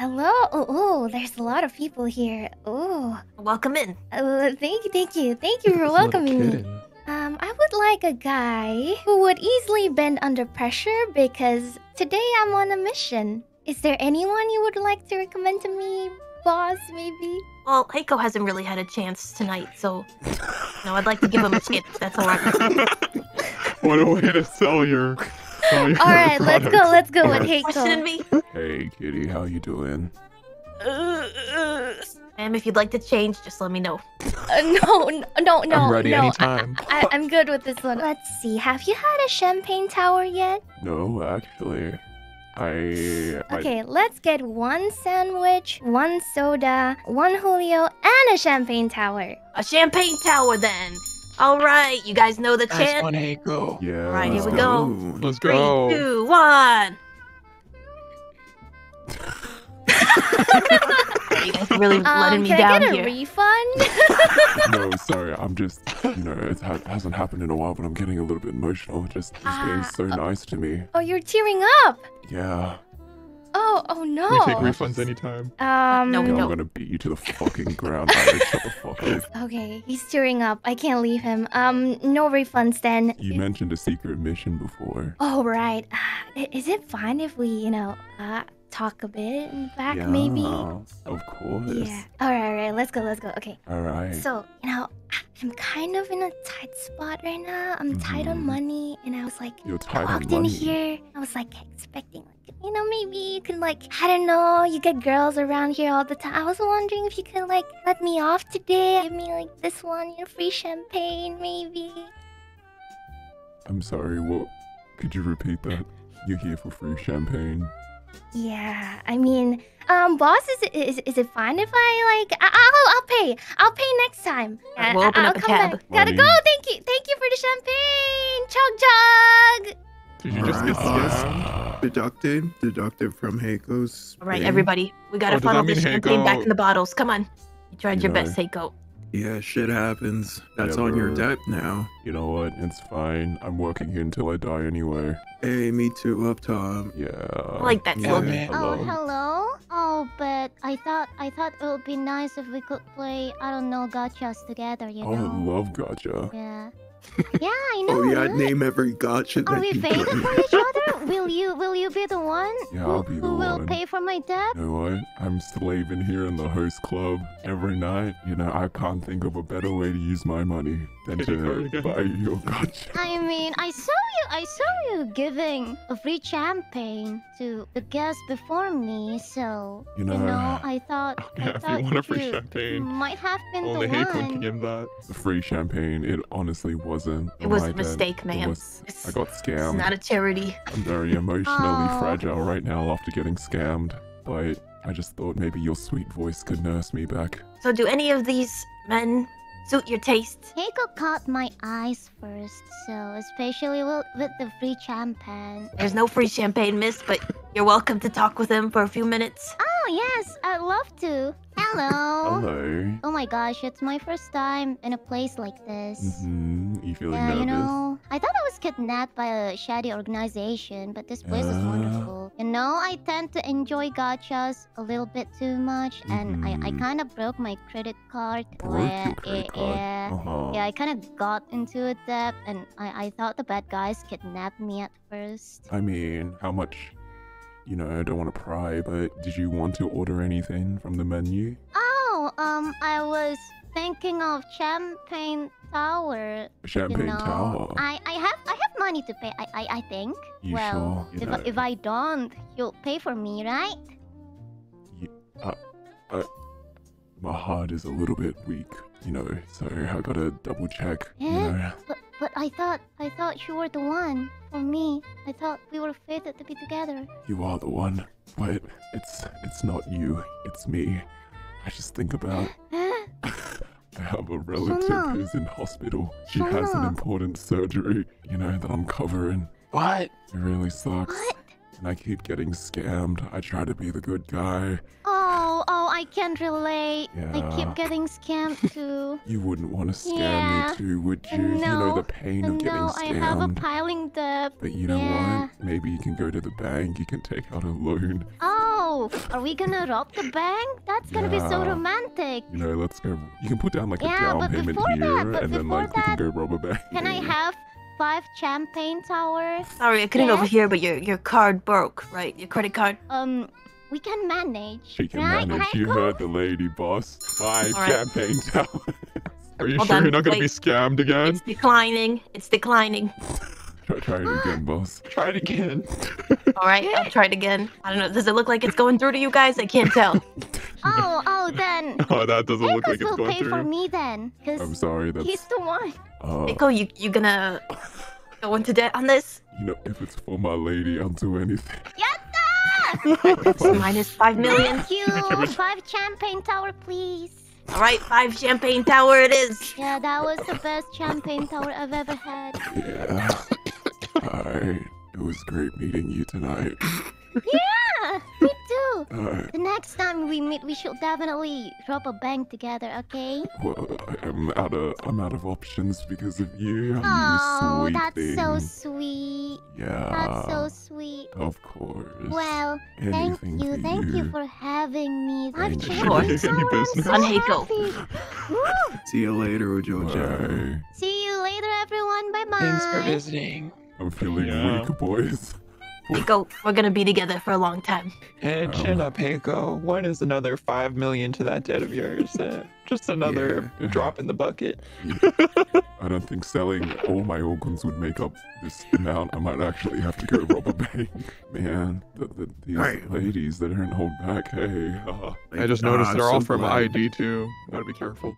hello. Oh, oh, there's a lot of people here. Oh, Welcome in. uh, thank you, thank you, thank you for welcoming me. Um, I would like a guy who would easily bend under pressure because today I'm on a mission. Is there anyone you would like to recommend to me, boss? Maybe. Well, Hayko hasn't really had a chance tonight, so no, I'd like to give him a chance. That's all I all right. What a way to sell your. Sell your All right, let's go. Let's go with Alright. Question Hayko. me. Hey, kitty, how you doing? Ma'am, if you'd like to change, just let me know. Uh, no, n- no, no, I'm ready no. I, anytime. I, I'm good with this one. Let's see. Have you had a champagne tower yet? No, actually, I. I Okay, let's get one sandwich, one soda, one Julio, and a champagne tower. A champagne tower, then. All right, you guys know the chant. one, Hayko. yeah. Alright, here we let's go. Let's Three, go. two, one. you guys really letting Um, me can down I get a here. refund? no, sorry, I'm just, you know, it ha- hasn't happened in a while, but I'm getting a little bit emotional. Just, just being Ah, so nice to me. oh, you're tearing up. Yeah. Oh, oh no. We take refunds anytime. um. No, we No, don't. I'm gonna beat you to the fucking ground. Alright, shut the fuck up. Okay, he's tearing up. I can't leave him. Um, no refunds then. You mentioned a secret mission before. Oh right. Uh, is it fine if we, you know, uh, talk a bit in the back, yeah, maybe? Of course. Yeah. All right, all right. Let's go. Let's go. Okay. Alright. So, you know, I'm kind of in a tight spot right now. I'm tight on Mhm. money, and I was like, You're I tight on walked in money. here. I was like expecting, like, you know, maybe you can like, I don't know, you get girls around here all the time. I was wondering if you could like let me off today, give me like this one, you know, free champagne, maybe. I'm sorry, what? Could you repeat that? You're here for free champagne. Yeah, I mean, um, boss, is it is, is it fine if I like? I, I'll I'll pay. I'll pay next time. Alright, we'll open I'll up a come cab. Back. Gotta go. Thank you. Thank you for the champagne. Chug chug. Did you just get Alright. Deducted, deducted from Hayko's. All right, pay. everybody, we gotta Oh, funnel mean this champagne back in the bottles. Come on, you tried your Yeah. best, Hayko. Yeah, shit happens. That's Yeah, on your debt now. You know what? It's fine. I'm working here until I die anyway. Hey, me too, up top. Yeah. I like that Yeah. slogan. Hello. Oh, hello. Oh, but I thought I thought it would be nice if we could play I don't know gachas together. You Oh, I know. love gacha. Yeah. Yeah, I oh, know. Oh yeah, right? name every gacha Are that we you faded play. for each other? Will you will you be the one? Yeah, who, I'll be the who will pay for my debt? You know what? I'm slaving here in the host club every night. You know, I can't think of a better way to use my money than Kitty to again. buy your oh, gotcha. I mean, I saw you. I saw you giving a free champagne to the guest before me. So You you know, know, I thought Yeah, I if you want a free you champagne, might have been Only the Hayko one. can give that. The free champagne, it honestly wasn't. It was a bad. mistake, It ma'am. was- I got it's scammed. not a charity. I'm very emotionally Oh. fragile right now after getting scammed, but I just thought maybe your sweet voice could nurse me back. So, do any of these men suit your taste? Hayko caught my eyes first, so especially with, with the free champagne. There's no free champagne, miss, but you're welcome to talk with him for a few minutes. Oh yes, I'd love to. Hello. Hello. Oh my gosh, it's my first time in a place like this. Mm-hmm. You feeling Yeah, nervous? you know, I thought I was kidnapped by a shady organization, but this place is Ah. wonderful. You know, I tend to enjoy gachas a little bit too much, and I, I Mhm. kind of broke my credit card. Broke credit card? Yeah, Uh-huh. yeah, I kind of got into a debt, and I, I thought the bad guys kidnapped me at first. I mean, how much? You know, I don't want to pry, but did you want to order anything from the menu? Oh, um, I was thinking of Champagne Tower. Champagne you know, Tower. I, I have I have money to pay. I I, I think. You well, sure? If I, if I don't, you'll pay for me, right? my heart is a little bit weak, you know, so I gotta double check. You Eh? know, But but I thought I thought you were the one for me. I thought we were fated to be together. you are the one, but it's it's not you, it's me. I just think about Eh? Have a relative Shona. who's in hospital. She has an important surgery, you know, that I'm covering. What? It really sucks. What? And I keep getting scammed. I try to be the good guy. Oh oh, I can't relate. I keep getting scammed too. You wouldn't want to scam Yeah. me too, would you? you know the pain of And getting now I have a scammed. piling debt. But you know Yeah. what? Maybe you can go to the bank, you can take out a loan. Oh Oh, are we gonna rob the bank? That's gonna be so Yeah. romantic. You know, let's go. You can put down like Yeah, a down but payment before here, that- but and then before like we can go rob a bank. Can I have five champagne towers? Sorry, I couldn't Yes? overhear, but your your card broke, right? Your credit card. Um, we can manage. She can right, manage. You Hayko? heard the lady, boss. Five All right. champagne towers. Are you Hold sure on, you're not gonna be scammed again? It's declining. It's declining. try, try it again, boss. Try it again. All right, I'll try it again. I don't know. Does it look like it's going through to you guys? I can't tell. Oh, oh, then. Oh, that doesn't look like Lucas it's will going pay for through. me then, I'm sorry. That's he's the one. uh, Nico, you you gonna go into debt on this? you know, if it's for my lady, I'll do anything. It's minus five million. Thank you. Five champagne tower, please. All right, five champagne tower it is. Yeah, that was the best champagne tower I've ever had. Yeah. Alright. It was great meeting you tonight. Yeah, me too. Alright. The next time we meet, we should definitely rob a bank together, okay? Well, I am out of I'm out of options because of you. Oh, you sweet that's thing. so sweet. Yeah. That's so sweet. Of course. Well, thank you, thank you. you. for having me. I'm Thank you. champagne Sure. tower, Any I'm business. so On Hayko. happy. Woo! See you later, Ojojo. See you later, everyone. Bye bye. Thanks for visiting. I'm feeling Yeah. weak, boys. Nico, we're gonna be together for a long time. Hey, Oh. chin up, Hayko. What is another five million to that debt of yours? Uh, just another Yeah. drop in the bucket. I don't think selling all my organs would make up this amount. I might actually have to go rob a bank. Man, the, the, these Right. ladies, they don't hold back. Hey, uh, I just noticed they're so all from glad. ID too. Gotta be careful.